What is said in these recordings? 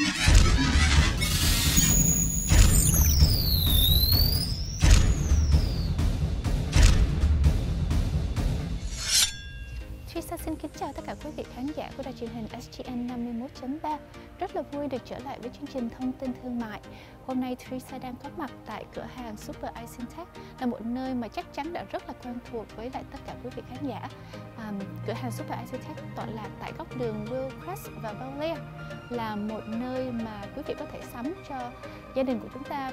Yeah. Kính chào tất cả quý vị khán giả của đài truyền hình SGN 51.3 Rất là vui được trở lại với chương trình thông tin thương mại. Hôm nay Trisa đang có mặt tại cửa hàng Super Isintech Tech Là một nơi mà chắc chắn đã rất là quen thuộc với lại tất cả quý vị khán giả. À, Cửa hàng Super Isintech Tech tọa lạc tại góc đường Willcrest và Bel Là một nơi mà quý vị có thể sắm cho gia đình của chúng ta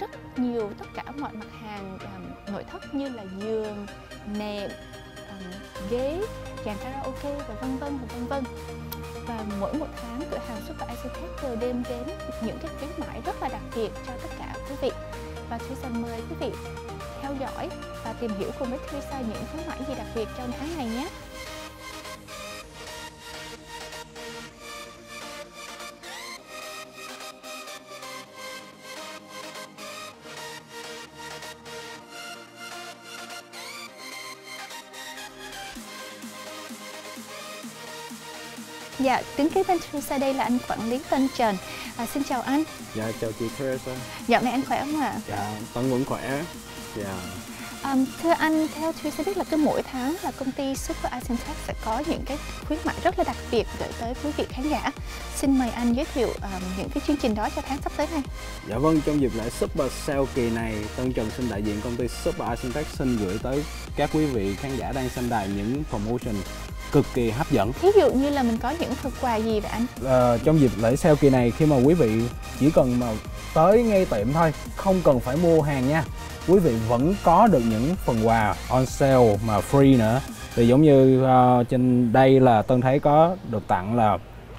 rất nhiều tất cả mọi mặt hàng um, nội thất như là giường, nệm, um, ghế, dàn karaoke và vân vân và vân vân và mỗi một tháng, cửa hàng Super Architect đều đem đến, những cái khuyến mãi rất là đặc biệt cho tất cả quý vị và Theresa mời quý vị theo dõi và tìm hiểu cùng với Theresa những khuyến mãi gì đặc biệt trong tháng này nhé. Dạ, đứng kế bên Teresa đây là anh quản lý Tân Trần. À, xin chào anh. Dạ, chào chị Teresa. Dạo này anh khỏe không ạ? Dạ, Tân vẫn khỏe. Dạ. À, thưa anh, theo Teresa biết là cứ mỗi tháng là công ty Super Icing Tech sẽ có những cái khuyến mại rất là đặc biệt gửi tới quý vị khán giả. Xin mời anh giới thiệu um, những cái chương trình đó cho tháng sắp tới này. Dạ vâng, trong dịp lễ Super Sale kỳ này, Tân Trần xin đại diện công ty Super Icing Tech xin gửi tới các quý vị khán giả đang xem đài những promotion cực kỳ hấp dẫn. Thí dụ như là mình có những phần quà gì vậy anh? À, trong dịp lễ sale kỳ này khi mà quý vị chỉ cần mà tới ngay tiệm thôi, không cần phải mua hàng nha. Quý vị vẫn có được những phần quà on sale mà free nữa. Thì giống như uh, trên đây là Tân thấy có được tặng là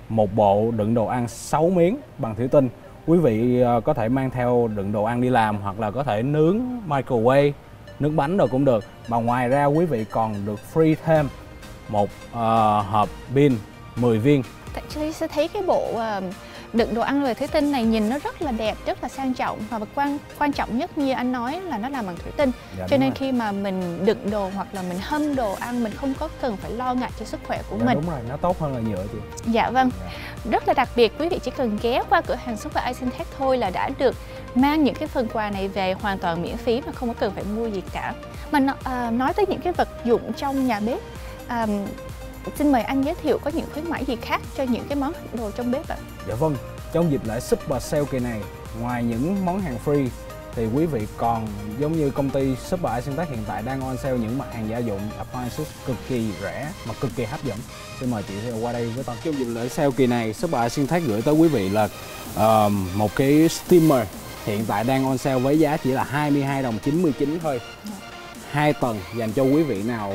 một bộ đựng đồ ăn 6 miếng bằng thủy tinh. Quý vị uh, có thể mang theo đựng đồ ăn đi làm hoặc là có thể nướng microwave, nước bánh rồi cũng được. Mà ngoài ra quý vị còn được free thêm một uh, hộp pin 10 viên. Tại sẽ thấy cái bộ uh, đựng đồ ăn về thủy tinh này nhìn nó rất là đẹp, rất là sang trọng và quan quan trọng nhất như anh nói là nó làm bằng thủy tinh. Dạ, cho nên rồi. khi mà mình đựng đồ hoặc là mình hâm đồ ăn mình không có cần phải lo ngại cho sức khỏe của Dạ, mình. đúng rồi, nó tốt hơn là nhựa chị. Dạ vâng. Dạ. Rất là đặc biệt quý vị chỉ cần ghé qua cửa hàng Super Icing Tech thôi là đã được mang những cái phần quà này về hoàn toàn miễn phí mà không có cần phải mua gì cả. Mà nó, à, nói tới những cái vật dụng trong nhà bếp à, xin mời anh giới thiệu có những khuyến mãi gì khác cho những cái món đồ trong bếp ạ? Dạ vâng, trong dịp lễ Super Sale kỳ này, ngoài những món hàng free thì quý vị còn giống như công ty Super Icing Tech hiện tại đang on sale những mặt hàng gia dụng appliances cực kỳ rẻ mà cực kỳ hấp dẫn. Xin mời chị qua đây với Tân. Trong dịp lễ sale kỳ này, Super Icing Tech gửi tới quý vị là uh, một cái steamer hiện tại đang on sale với giá chỉ là 22 đồng 99 thôi. Hai tầng dành cho quý vị nào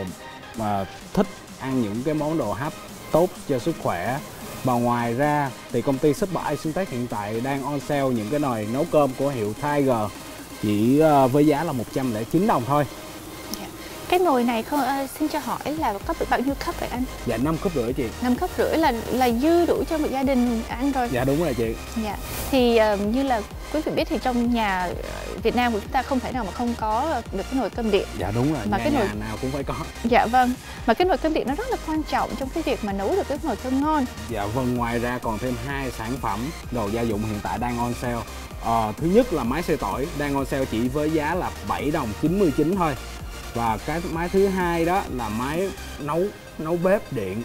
mà thích ăn những cái món đồ hấp tốt cho sức khỏe và ngoài ra thì công ty Super Icing Tech hiện tại đang on sale những cái nồi nấu cơm của hiệu Tiger, chỉ ờ, với giá là 109 đồng thôi. Cái nồi này không ờ, xin cho hỏi là có bao nhiêu cấp vậy anh? Dạ 5 cúp rưỡi chị. 5 cấp rưỡi là là dư đủ cho một gia đình ăn rồi. Dạ đúng rồi chị. Dạ. Thì ờ, như là quý vị biết thì trong nhà Việt Nam của chúng ta không thể nào mà không có được cái nồi cơm điện. Dạ đúng rồi, Mà nhà, cái nồi- nhà nào cũng phải có. Dạ vâng. Mà cái nồi cơm điện nó rất là quan trọng trong cái việc mà nấu được cái nồi cơm ngon. Dạ vâng, ngoài ra còn thêm hai sản phẩm đồ gia dụng hiện tại đang on sale. Ờ, thứ nhất là máy xay tỏi đang on sale chỉ với giá là 7 đồng 99 thôi. Và cái máy thứ hai đó là máy nấu nấu bếp điện.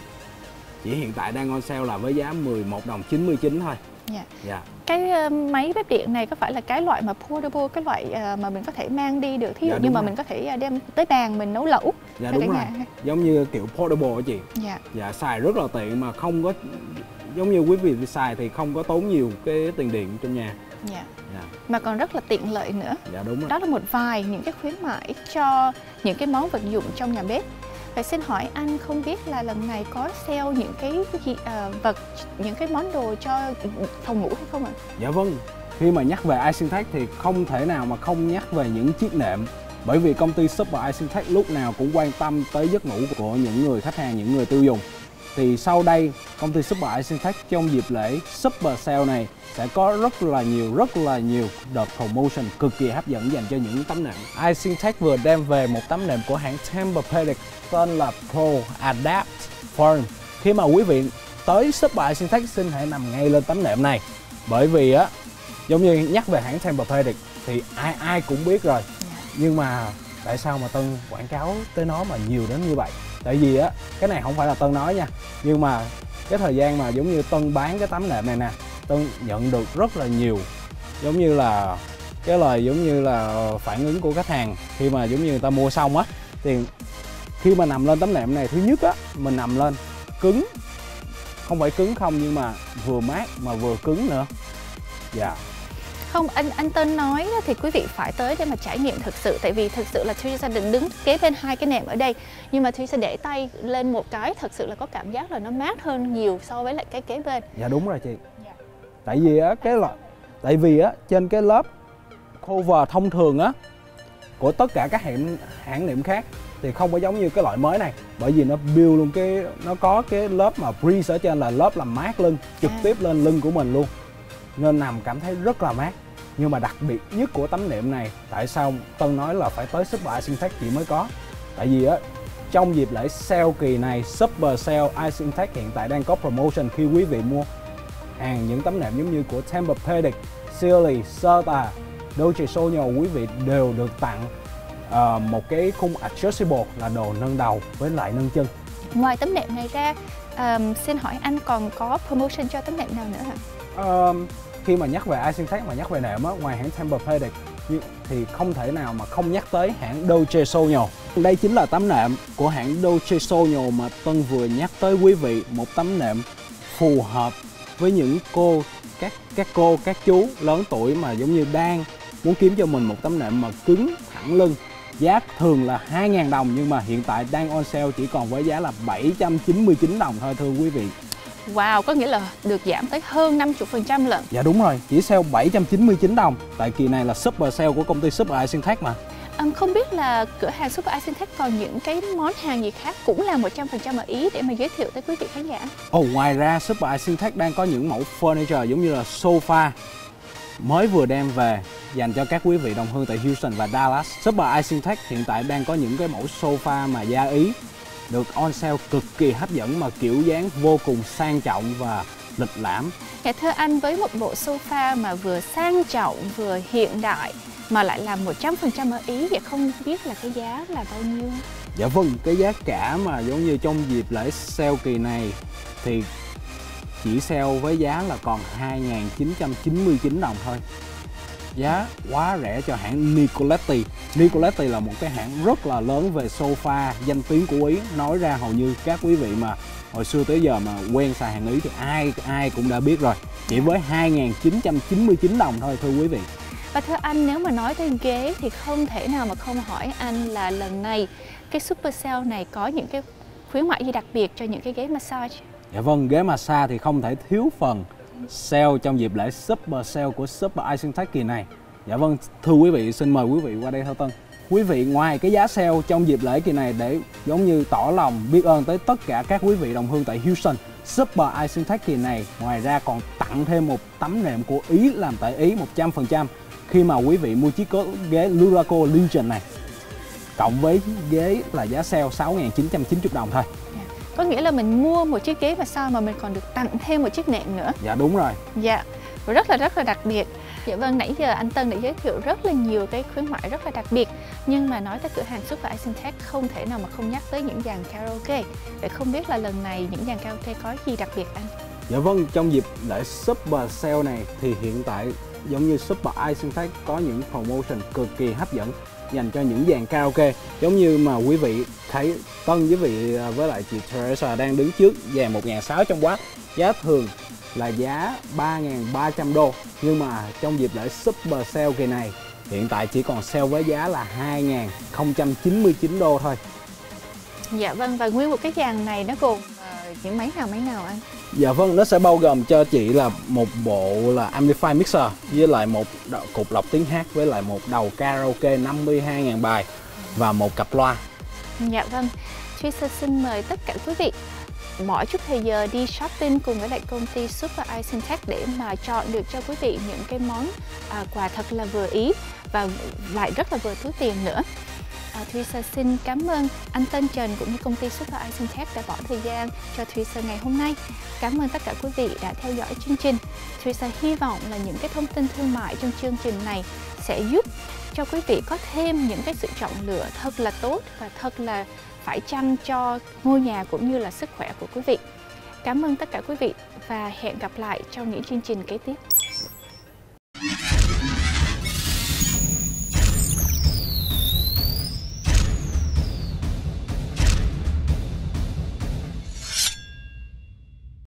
Chỉ hiện tại đang on sale là với giá 11 đồng 99 thôi. Dạ. Dạ. Cái ờ, máy bếp điện này có phải là cái loại mà portable, cái loại ờ, mà mình có thể mang đi được. Thí dụ Dạ, như mà rồi. mình có thể ờ, đem tới bàn mình nấu lẩu. Dạ đúng rồi. nhà. Giống như kiểu portable á chị. Dạ. Dạ xài rất là tiện mà không có giống như quý vị xài thì không có tốn nhiều cái tiền điện trong nhà. Dạ. Dạ. Mà còn rất là tiện lợi nữa. Dạ đúng rồi. Đó là một vài những cái khuyến mãi cho những cái món vật dụng trong nhà bếp. Vậy xin hỏi anh không biết là lần này có sale những cái gì ờ, vật những cái món đồ cho phòng ngủ hay không ạ? Dạ vâng, khi mà nhắc về Icing Tech thì không thể nào mà không nhắc về những chiếc nệm bởi vì công ty Super Icing Tech lúc nào cũng quan tâm tới giấc ngủ của những người khách hàng, những người tiêu dùng. Thì sau đây, công ty Super Tech trong dịp lễ Super Sale này sẽ có rất là nhiều, rất là nhiều đợt promotion cực kỳ hấp dẫn dành cho những tấm nệm. Icing Tech vừa đem về một tấm nệm của hãng Tempur-Pedic tên là Pro Adapt Firm. Khi mà quý vị tới Super Syntax xin hãy nằm ngay lên tấm nệm này bởi vì á giống như nhắc về hãng Tempur-Pedic thì ai ai cũng biết rồi nhưng mà tại sao mà tân quảng cáo tới nó mà nhiều đến như vậy tại vì á, cái này không phải là tân nói nha. Nhưng mà cái thời gian mà giống như tân bán cái tấm nệm này nè, tân nhận được rất là nhiều. Giống như là cái lời giống như là phản ứng của khách hàng khi mà giống như người ta mua xong á, thì khi mà nằm lên tấm nệm này, thứ nhất á, mình nằm lên, cứng. Không phải cứng không nhưng mà vừa mát mà vừa cứng nữa. Dạ không anh anh tên nói thì quý vị phải tới để mà trải nghiệm thực sự. Tại vì thực sự là Teresa định đứng kế bên hai cái nệm ở đây. Nhưng mà Teresa để tay lên một cái thật sự là có cảm giác là nó mát hơn nhiều so với lại cái kế bên. Dạ đúng rồi chị. Dạ. tại vì á cái là tại vì á trên cái lớp cover thông thường á của tất cả các hãng hãng niệm khác thì không có giống như cái loại mới này. Bởi vì nó build luôn cái nó có cái lớp mà breeze ở trên là lớp làm mát lưng trực à. tiếp lên lưng của mình luôn nên nằm cảm thấy rất là mát nhưng mà đặc biệt nhất của tấm nệm này tại sao tân nói là phải tới super icing tech chỉ mới có tại vì á trong dịp lễ sale kỳ này super sale icing tech hiện tại đang có promotion khi quý vị mua hàng những tấm nệm giống như của Tempur-Pedic, Sealy, Serta, Dolce Sonio quý vị đều được tặng uh, một cái khung adjustable là đồ nâng đầu với lại nâng chân. Ngoài tấm nệm này ra, um, xin hỏi anh còn có promotion cho tấm nệm nào nữa hả? Um, khi mà nhắc về Isintech mà nhắc về nệm á, ngoài hãng Tempur-Pedic thì không thể nào mà không nhắc tới hãng Dolce Sogno. Đây chính là tấm nệm của hãng Dolce Sogno mà Tân vừa nhắc tới quý vị, một tấm nệm phù hợp với những cô các các cô các chú lớn tuổi mà giống như đang muốn kiếm cho mình một tấm nệm mà cứng thẳng lưng giá thường là 2.000 đồng nhưng mà hiện tại đang on sale chỉ còn với giá là 799 đồng thôi thưa quý vị Wow, có nghĩa là được giảm tới hơn 50% lận Dạ đúng rồi, chỉ sale 799 đồng Tại kỳ này là super sale của công ty Super Icing Tech mà À, không biết là cửa hàng Super Icing Tech còn những cái món hàng gì khác cũng là 100% ở Ý để mà giới thiệu tới quý vị khán giả. Ồ, oh, ngoài ra Super Icing Tech đang có những mẫu furniture giống như là sofa mới vừa đem về dành cho các quý vị đồng hương tại Houston và Dallas. Super Icing Tech hiện tại đang có những cái mẫu sofa mà da Ý được on sale cực kỳ hấp dẫn mà kiểu dáng vô cùng sang trọng và lịch lãm. Dạ thưa anh, với một bộ sofa mà vừa sang trọng vừa hiện đại mà lại làm 100% ở Ý vậy không biết là cái giá là bao nhiêu? Dạ vâng, cái giá cả mà giống như trong dịp lễ sale kỳ này thì chỉ sale với giá là còn 2.999 đồng thôi giá quá rẻ cho hãng Nicoletti. Nicoletti là một cái hãng rất là lớn về sofa danh tiếng của Ý. Nói ra hầu như các quý vị mà hồi xưa tới giờ mà quen xài hàng Ý thì ai ai cũng đã biết rồi. Chỉ với 2.999 đồng thôi thưa quý vị. Và thưa anh nếu mà nói tới ghế thì không thể nào mà không hỏi anh là lần này cái super sale này có những cái khuyến mại gì đặc biệt cho những cái ghế massage? Dạ vâng, ghế massage thì không thể thiếu phần sale trong dịp lễ Super Sale của Super Icing Tech kỳ này. Dạ vâng, thưa quý vị, xin mời quý vị qua đây theo Tân. Quý vị ngoài cái giá sale trong dịp lễ kỳ này để giống như tỏ lòng biết ơn tới tất cả các quý vị đồng hương tại Houston, Super Icing Tech kỳ này ngoài ra còn tặng thêm một tấm nệm của Ý làm tại Ý 100% khi mà quý vị mua chiếc ghế Luraco Legion này cộng với ghế là giá sale 6.990 đồng thôi có nghĩa là mình mua một chiếc ghế và sao mà mình còn được tặng thêm một chiếc nệm nữa? Dạ đúng rồi. Dạ rất là rất là đặc biệt. Dạ vâng, nãy giờ anh Tân đã giới thiệu rất là nhiều cái khuyến mại rất là đặc biệt Nhưng mà nói tới cửa hàng Super Icing Tech không thể nào mà không nhắc tới những dàn karaoke. Vậy không biết là lần này những dàn karaoke có gì đặc biệt anh? Dạ vâng, trong dịp lễ Super Sale này thì hiện tại giống như Super Icing Tech có những promotion cực kỳ hấp dẫn dành cho những dàn karaoke. Giống như mà quý vị thấy Tân với vị à, với lại chị Teresa đang đứng trước dàn 1.600 W giá thường là giá 3.300 đô. Nhưng mà trong dịp lễ Super Sale kỳ này, hiện tại chỉ còn sale với giá là 2.099 đô thôi. Dạ vâng và nguyên một cái dàn này nó gồm ờ, những máy nào máy nào anh? Dạ vâng, nó sẽ bao gồm cho chị là một bộ là amplifier mixer với lại một cục lọc tiếng hát với lại một đầu karaoke 52.000 bài và một cặp loa. Dạ vâng, Trisa xin mời tất cả quý vị bỏ chút thời giờ đi shopping cùng với lại công ty Super ice Tech để mà chọn được cho quý vị những cái món à, quà thật là vừa ý và lại rất là vừa túi tiền nữa. À, Sơ Theresa xin cảm ơn anh Tân Trần cũng như công ty Super Icentech đã bỏ thời gian cho Theresa ngày hôm nay. Cảm ơn tất cả quý vị đã theo dõi chương trình. Theresa hy vọng là những cái thông tin thương mại trong chương trình này sẽ giúp cho quý vị có thêm những cái sự chọn lựa thật là tốt và thật là phải chăng cho ngôi nhà cũng như là sức khỏe của quý vị. Cảm ơn tất cả quý vị và hẹn gặp lại trong những chương trình kế tiếp.